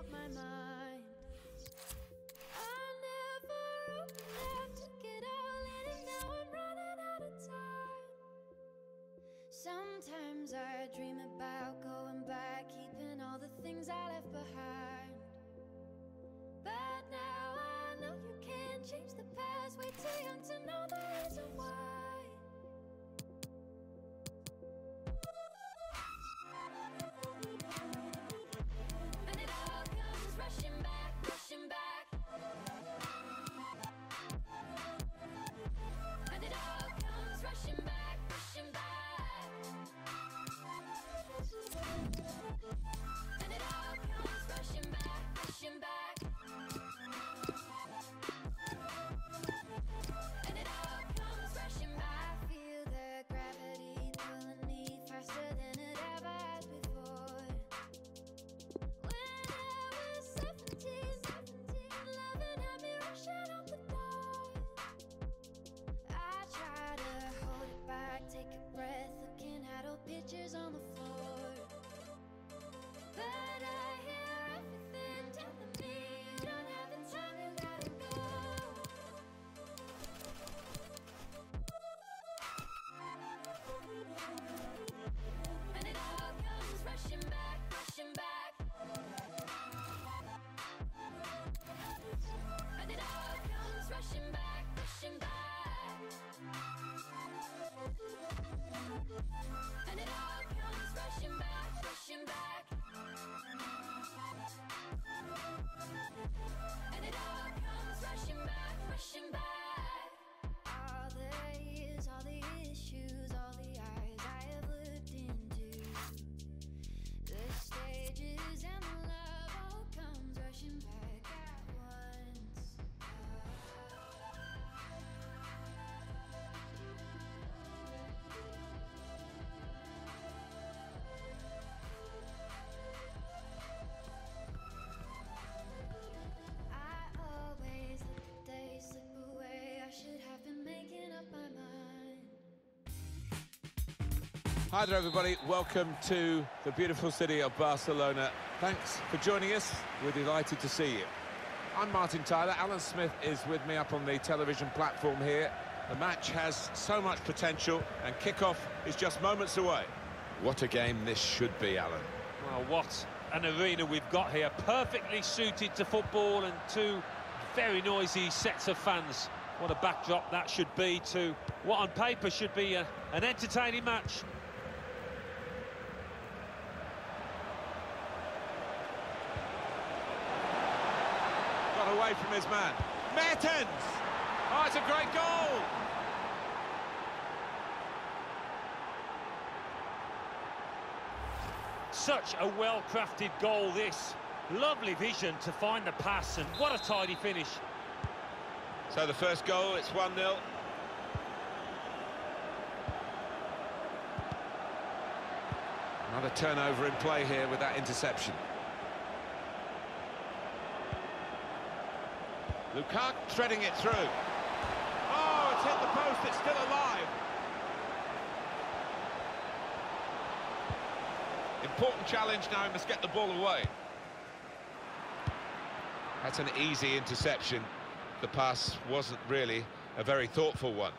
up my mind. Hi there, everybody. Welcome to the beautiful city of Barcelona. Thanks for joining us. We're delighted to see you. I'm Martin Tyler. Alan Smith is with me up on the television platform here. The match has so much potential, and kickoff is just moments away. What a game this should be, Alan. Well, what an arena we've got here. Perfectly suited to football and two very noisy sets of fans. What a backdrop that should be to what on paper should be a, an entertaining match. Away from his man. Mertens! Oh, it's a great goal! Such a well-crafted goal, this. Lovely vision to find the pass, and what a tidy finish. So the first goal, it's 1-0. Another turnover in play here with that interception. Lukaku threading it through. Oh, it's hit the post, it's still alive. Important challenge now, he must get the ball away. That's an easy interception. The pass wasn't really a very thoughtful one.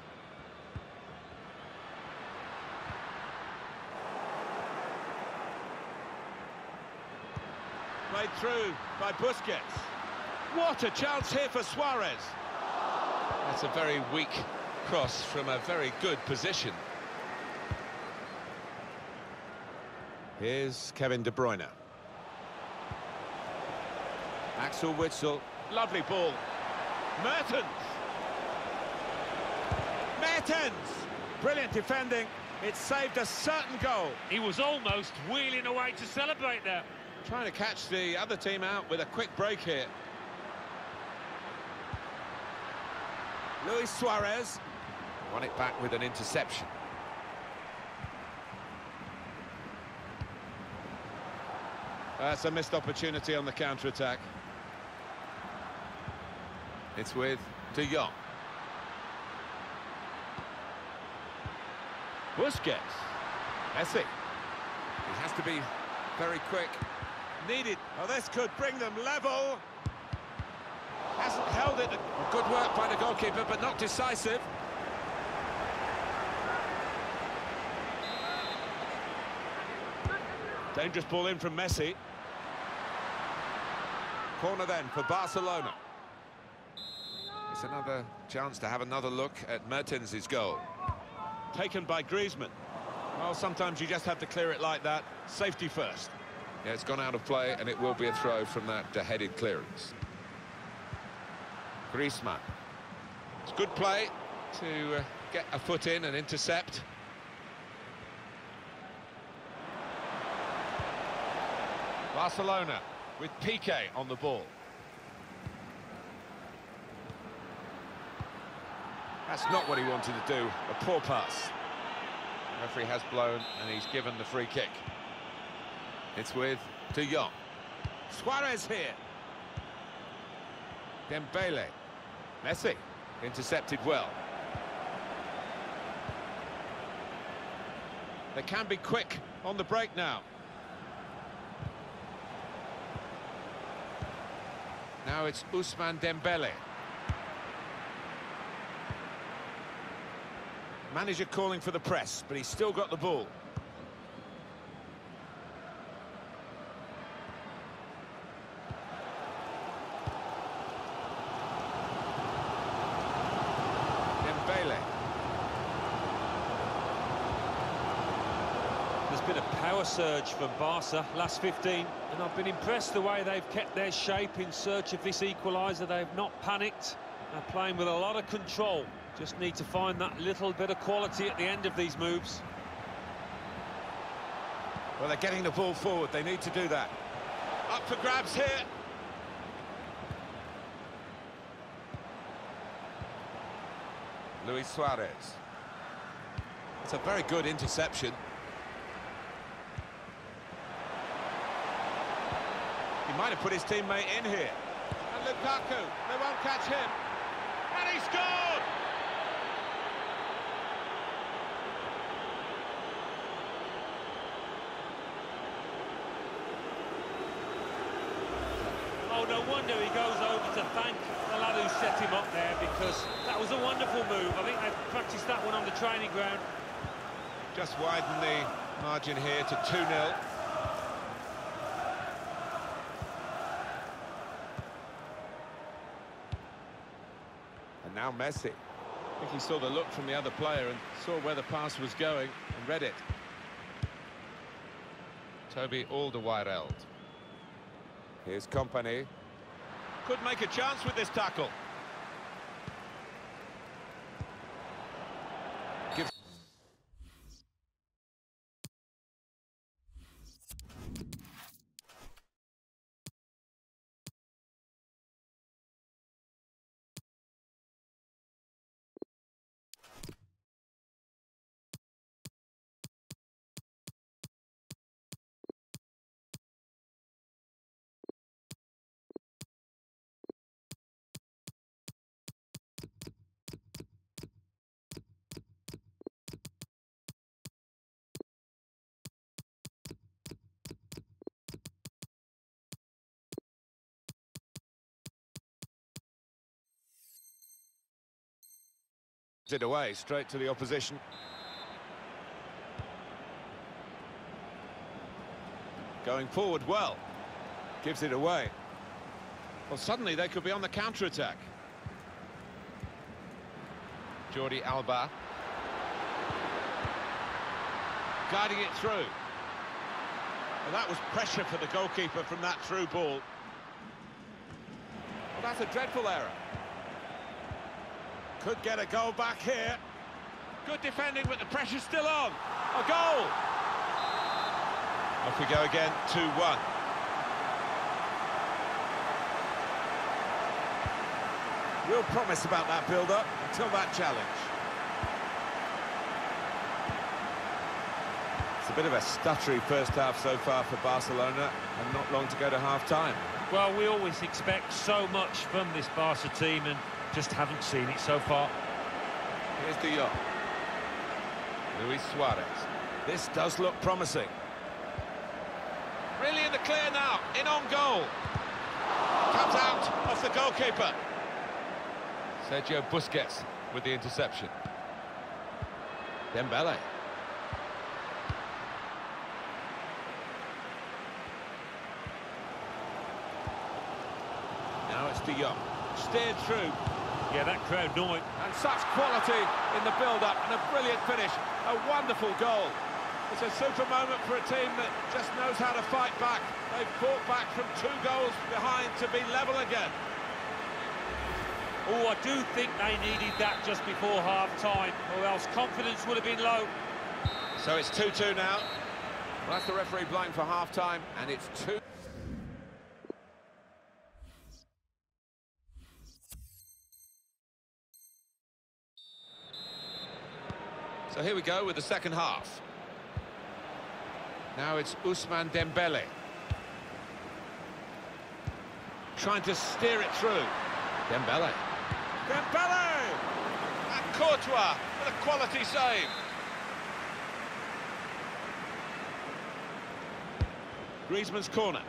Played through by Busquets. What a chance here for Suarez. That's a very weak cross from a very good position. Here's Kevin De Bruyne. Axel Witsel, lovely ball. Mertens! Mertens! Brilliant defending, it saved a certain goal. He was almost wheeling away to celebrate there. Trying to catch the other team out with a quick break here. Luis Suarez won it back with an interception. That's a missed opportunity on the counter-attack. It's with De Jong. Busquets. Messi. He has to be very quick. Needed. Oh, this could bring them level. Hasn't held it. Good work by the goalkeeper, but not decisive. Dangerous ball in from Messi. Corner then for Barcelona. It's another chance to have another look at Mertens' goal. Taken by Griezmann. Well, sometimes you just have to clear it like that. Safety first. Yeah, it's gone out of play, and it will be a throw from that headed clearance. Griezmann. It's good play to uh, get a foot in and intercept. Barcelona with Piqué on the ball. That's not what he wanted to do, a poor pass. The referee has blown and he's given the free kick. It's with De Jong. Suarez here. Dembele. Messi. Intercepted well. They can be quick on the break now. Now it's Ousmane Dembele. Manager calling for the press, but he's still got the ball. Dembele. There's been a power surge from Barca last 15, and I've been impressed the way they've kept their shape in search of this equaliser. They've not panicked. They're playing with a lot of control. Just need to find that little bit of quality at the end of these moves. Well, they're getting the ball forward. They need to do that. Up for grabs here. Luis Suarez. It's a very good interception. Might have put his teammate in here. And Lukaku, they won't catch him. And he scored! Oh, no wonder he goes over to thank the lad who set him up there because that was a wonderful move. I think they've practiced that one on the training ground. Just widen the margin here to 2-0. Now Messi. I think he saw the look from the other player and saw where the pass was going and read it. Toby Alderweireld. Here's Kompany. Could make a chance with this tackle. Gives it away, straight to the opposition. Going forward well. Gives it away. Well, suddenly they could be on the counter-attack. Jordi Alba. Guiding it through. And that was pressure for the goalkeeper from that through ball. Well, that's a dreadful error. Could get a goal back here. Good defending, but the pressure's still on. A goal! Off we go again, 2-1. Real promise about that build-up until that challenge. It's a bit of a stuttery first half so far for Barcelona, and not long to go to half-time. Well, we always expect so much from this Barca team and just haven't seen it so far. Here's De Jong. Luis Suarez. This does look promising. Really in the clear now, in on goal. Comes out off the goalkeeper. Sergio Busquets with the interception. Dembele. Now it's De Jong. Steered through. Yeah, that crowd know it. And such quality in the build-up and a brilliant finish. A wonderful goal. It's a super moment for a team that just knows how to fight back. They've fought back from two goals behind to be level again. Oh, I do think they needed that just before half-time, or else confidence would have been low. So it's 2-2 now. Well, that's the referee blowing for half-time, and it's 2... So here we go with the second half. Now it's Ousmane Dembele. Trying to steer it through. Dembele. Dembele! And Courtois with a quality save. Griezmann's corner.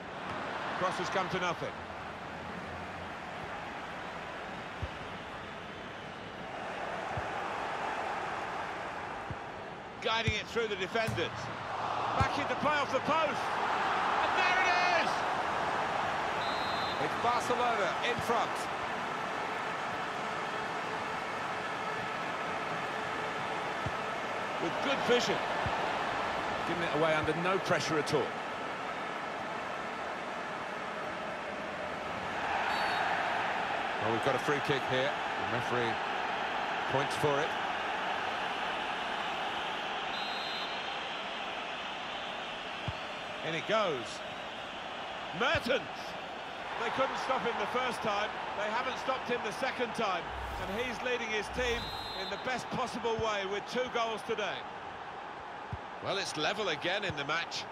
Cross has come to nothing. Guiding it through the defenders. Back into play off the post. And there it is! It's Barcelona in front. With good vision. Giving it away under no pressure at all. Well, we've got a free kick here. The referee points for it. In it goes. Mertens! They couldn't stop him the first time. They haven't stopped him the second time. And he's leading his team in the best possible way with two goals today. Well, it's level again in the match.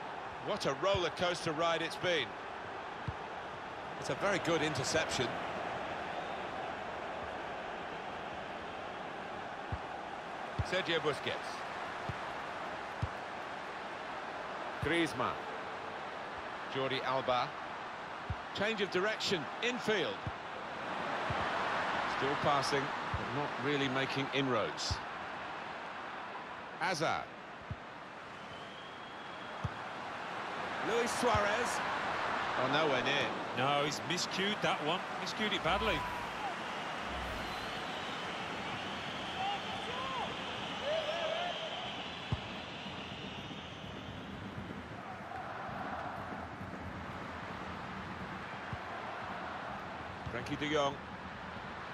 What a roller coaster ride it's been. It's a very good interception. Sergio Busquets. Griezmann. Jordi Alba. Change of direction, infield. Still passing, but not really making inroads. Hazard. Luis Suarez. Oh, nowhere near. No, he's miscued that one. Miscued it badly. Frenkie de Jong.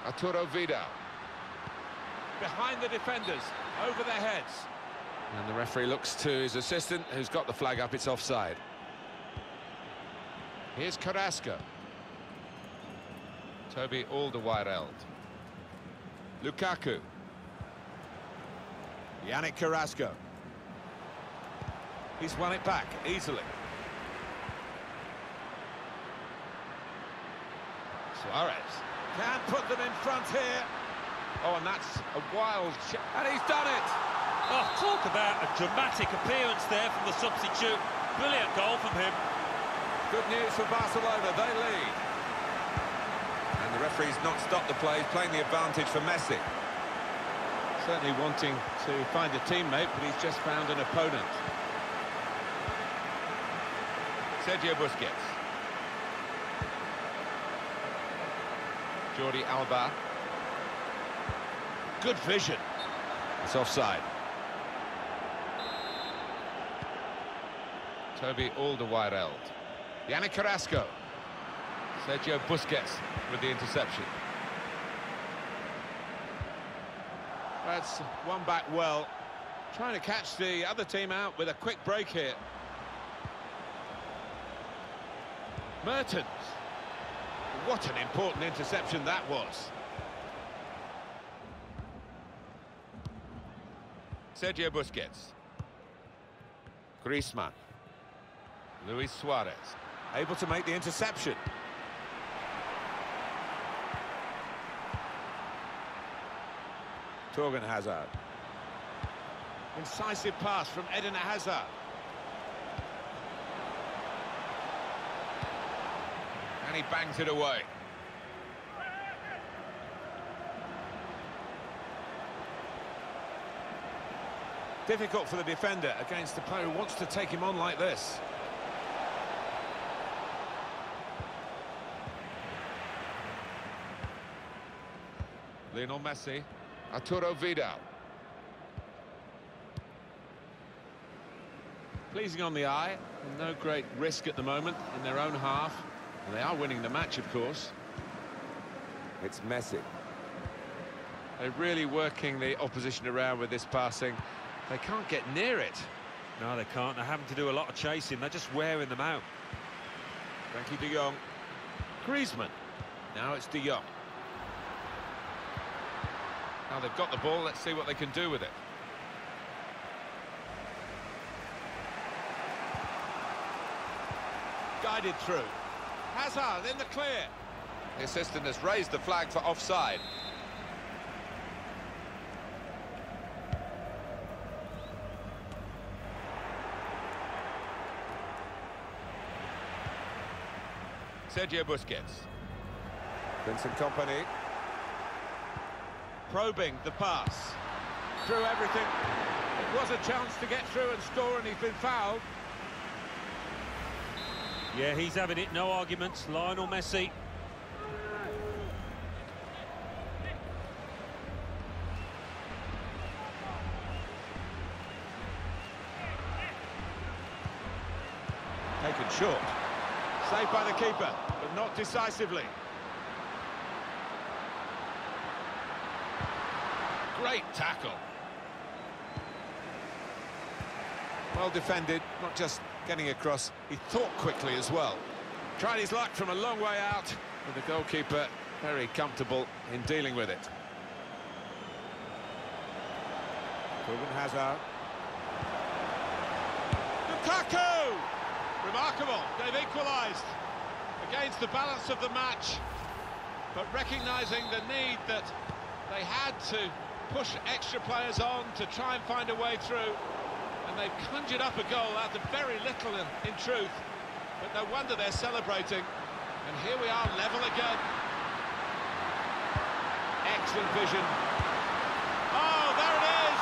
Arturo Vidal. Behind the defenders, over their heads. And the referee looks to his assistant, who's got the flag up, it's offside. Here's Carrasco. Toby Alderweireld. Lukaku. Yannick Carrasco. He's won it back easily. Suarez can put them in front here. Oh, and that's a wild shot. And he's done it. Oh, talk about a dramatic appearance there from the substitute. Brilliant goal from him. Good news for Barcelona, they lead. And the referee's not stopped the play, he's playing the advantage for Messi. Certainly wanting to find a teammate, but he's just found an opponent. Sergio Busquets. Jordi Alba. Good vision. It's offside. Toby Alderweireld. Yannick Carrasco. Sergio Busquets with the interception. That's one back well. Trying to catch the other team out with a quick break here. Mertens. What an important interception that was. Sergio Busquets. Griezmann. Luis Suarez. Able to make the interception. Thorgan Hazard. Incisive pass from Eden Hazard. And he bangs it away. Difficult for the defender against the player who wants to take him on like this. Lionel Messi. Arturo Vidal. Pleasing on the eye, no great risk at the moment in their own half. And they are winning the match, of course. It's Messi. They're really working the opposition around with this passing. They can't get near it. No, they can't. They're having to do a lot of chasing. They're just wearing them out. Frenkie de Jong. Griezmann. Now it's de Jong. Now they've got the ball, let's see what they can do with it. Guided through. Hazard in the clear. The assistant has raised the flag for offside. Sergio Busquets. Vincent Kompany. Probing the pass. Through everything. It was a chance to get through and score and he's been fouled. Yeah, he's having it, no arguments. Lionel Messi. Taken short. Saved by the keeper, but not decisively. Great tackle. Well defended, not just getting across, he thought quickly as well. Tried his luck from a long way out, with the goalkeeper very comfortable in dealing with it. Thorgan Hazard. Lukaku! Remarkable, they've equalised against the balance of the match, but recognising the need that they had to push extra players on to try and find a way through, and they've conjured up a goal out of very little in, in truth, but no wonder they're celebrating, and here we are level again. Excellent vision. Oh, there it is!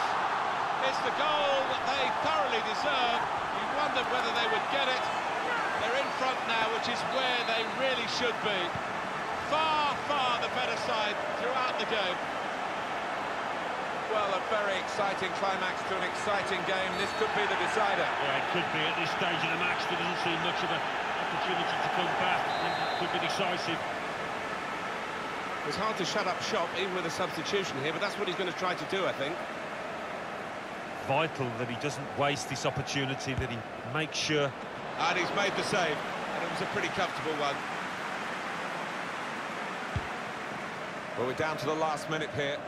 It's the goal that they thoroughly deserve. You wondered whether they would get it. They're in front now, which is where they really should be. Far, far the better side throughout the game. Well, a very exciting climax to an exciting game. This could be the decider. Yeah, it could be at this stage of the match. There doesn't seem much of an opportunity to come back. It could be decisive. It's hard to shut up shop, even with a substitution here, but that's what he's going to try to do, I think. Vital that he doesn't waste this opportunity, that he makes sure. And he's made the save, and it was a pretty comfortable one. Well, we're down to the last minute here.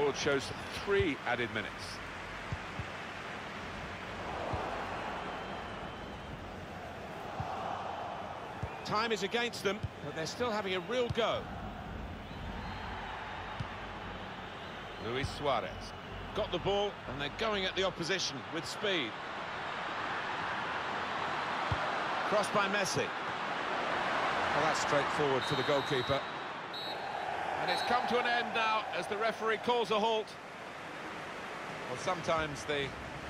And the board shows three added minutes. Time is against them, but they're still having a real go. Luis Suarez got the ball and they're going at the opposition with speed. Crossed by Messi. Well, that's straightforward for the goalkeeper. And it's come to an end now as the referee calls a halt. Well, sometimes the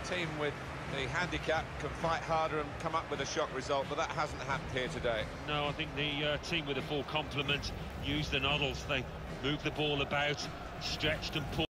team with the handicap can fight harder and come up with a shock result, but that hasn't happened here today. No, I think the uh, team with the full complement used the noddles. They moved the ball about, stretched and pulled.